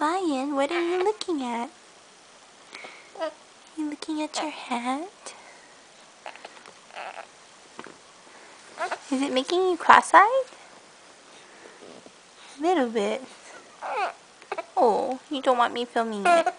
Lion, what are you looking at? You looking at your hat? Is it making you cross-eyed? A little bit. Oh, you don't want me filming it.